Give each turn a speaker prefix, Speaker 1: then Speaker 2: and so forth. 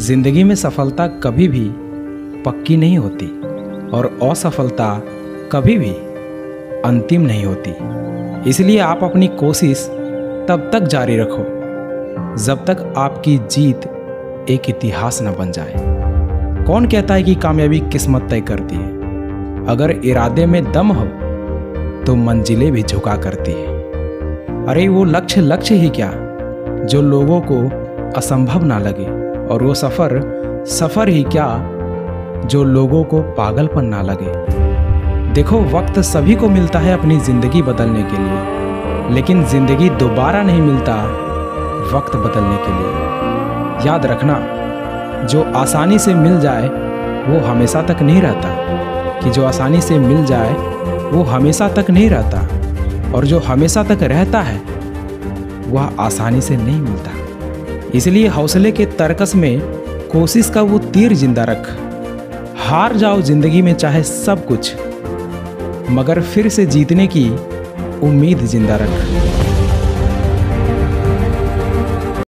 Speaker 1: ज़िंदगी में सफलता कभी भी पक्की नहीं होती और असफलता कभी भी अंतिम नहीं होती। इसलिए आप अपनी कोशिश तब तक जारी रखो, जब तक आपकी जीत एक इतिहास न बन जाए। कौन कहता है कि कामयाबी किस्मत तय करती है? अगर इरादे में दम हो तो मंजिलें भी झुका करती है। अरे, वो लक्ष्य लक्ष्य ही क्या, जो लोगों को असंभव ना लगे? और वो सफ़र सफ़र ही क्या जो लोगों को पागलपन ना लगे। देखो, वक्त सभी को मिलता है अपनी ज़िंदगी बदलने के लिए, लेकिन ज़िंदगी दोबारा नहीं मिलता वक्त बदलने के लिए। याद रखना, जो आसानी से मिल जाए, वो हमेशा तक नहीं रहता। कि जो आसानी से मिल जाए, वो हमेशा तक नहीं रहता। और जो हमेशा तक रहता है, वह आसानी से नहीं मिलता। इसलिए हौसले के तरकस में कोशिश का वो तीर ज़िंदा रख। हार जाओ ज़िंदगी में चाहे सब कुछ, मगर फिर से जीतने की उम्मीद ज़िंदा रख।